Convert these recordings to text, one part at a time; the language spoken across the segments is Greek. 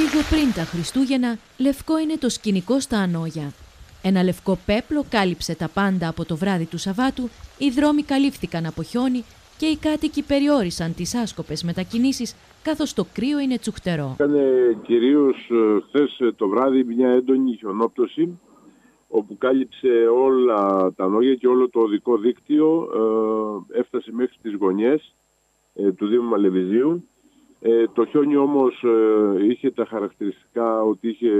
Λίγο πριν τα Χριστούγεννα, λευκό είναι το σκηνικό στα Ανόγια. Ένα λευκό πέπλο κάλυψε τα πάντα από το βράδυ του Σαββάτου, οι δρόμοι καλύφθηκαν από χιόνι και οι κάτοικοι περιόρισαν τις άσκοπες μετακινήσεις καθώς το κρύο είναι τσουχτερό. Έκανε κυρίως ε, χθες το βράδυ μια έντονη χιονόπτωση όπου κάλυψε όλα τα νόγια και όλο το οδικό δίκτυο, ε, έφτασε μέχρι τις γωνιές ε, του Δήμου Μαλεβιζίου. Το χιόνι όμως είχε τα χαρακτηριστικά ότι είχε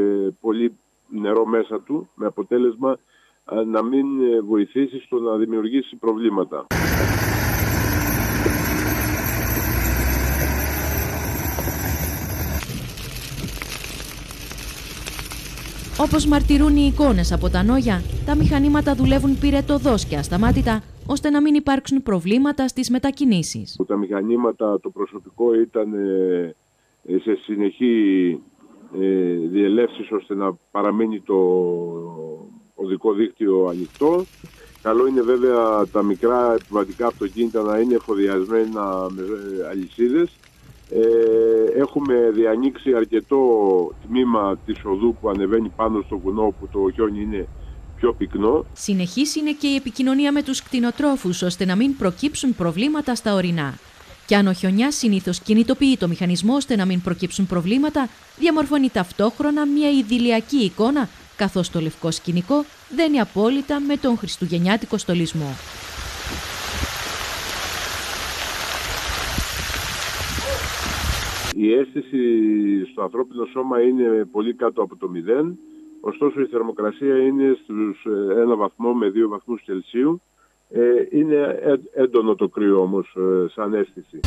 πολύ νερό μέσα του, με αποτέλεσμα να μην βοηθήσει στο να δημιουργήσει προβλήματα. Όπως μαρτυρούν οι εικόνες από τα νόγια, τα μηχανήματα δουλεύουν πυρετοδός και ασταμάτητα, ώστε να μην υπάρξουν προβλήματα στις μετακινήσεις. Τα μηχανήματα, το προσωπικό ήταν ε, σε συνεχή ε, διελεύσεις ώστε να παραμείνει το οδικό δίκτυο ανοιχτό. Καλό είναι βέβαια τα μικρά επιβατικά αυτοκίνητα να είναι εφοδιασμένα με αλυσίδες ε, έχουμε διανοίξει αρκετό τμήμα της οδού που ανεβαίνει πάνω στο βουνό που το χιόνι είναι πιο πυκνό. Συνεχής είναι και η επικοινωνία με τους κτηνοτρόφους ώστε να μην προκύψουν προβλήματα στα ορεινά. Και αν ο χιονιάς συνήθως κινητοποιεί το μηχανισμό ώστε να μην προκύψουν προβλήματα, διαμορφώνει ταυτόχρονα μια ιδηλιακή εικόνα, καθώς το λευκό σκηνικό δένει απόλυτα με τον χριστουγεννιάτικο στολισμό. Η αίσθηση στο ανθρώπινο σώμα είναι πολύ κάτω από το μηδέν, ωστόσο η θερμοκρασία είναι στους 1 βαθμό με 2 βαθμούς Κελσίου. Ε, είναι έντονο το κρύο όμως ε, σαν αίσθηση.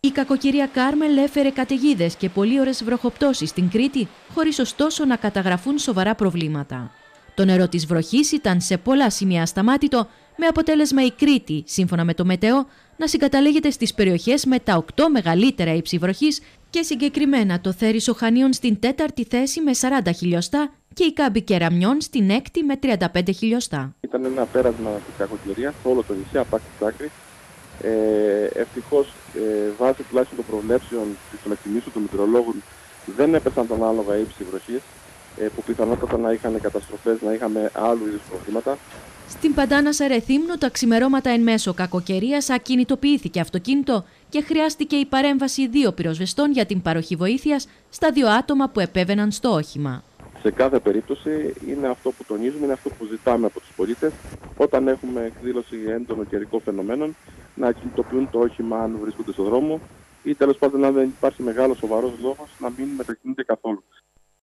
Η κακοκαιρία Κάρμελ έφερε καταιγίδες και πολύ ώρες βροχοπτώσεις στην Κρήτη, χωρίς ωστόσο να καταγραφούν σοβαρά προβλήματα. Το νερό της βροχής ήταν σε πολλά σημεία ασταμάτητο, με αποτέλεσμα η Κρήτη, σύμφωνα με το Μετεό, να συγκαταλέγεται στις περιοχές με τα 8 μεγαλύτερα ύψη βροχής και συγκεκριμένα το Θέρισο Χανίων στην τέταρτη θέση με 40 χιλιοστά και η Κάμπη Κεραμιών στην έκτη με 35 χιλιοστά. Ήταν ένα πέρασμα της κακοκαιρίας σε όλο το νησί, από άκρη άκρη. Ε, Ευτυχώς, ε, βάσει τουλάχιστον των προβλέψεων των εκτιμήσεων των μετρολόγων, δεν έπεσαν τα ανάλογα ύψη βροχής. Ε, που πιθανότατα να είχαν καταστροφές, να είχαμε άλλου είδους προβλήματα. Στην Παντάνα Σαρεθύμνου τα ξημερώματα εν μέσω κακοκαιρίας ακινητοποιήθηκε αυτοκίνητο και χρειάστηκε η παρέμβαση δύο πυροσβεστών για την παροχή βοήθειας στα δύο άτομα που επέβαιναν στο όχημα. Σε κάθε περίπτωση είναι αυτό που τονίζουμε, είναι αυτό που ζητάμε από τους πολίτες όταν έχουμε εκδήλωση έντονο καιρικό φαινομένων να ακινητοποιούν το όχημα αν βρίσκονται στο δρόμο ή τέλος πάντων αν δεν υπάρχει μεγάλος σοβαρός λόγος να μην μετακινούνται καθόλου.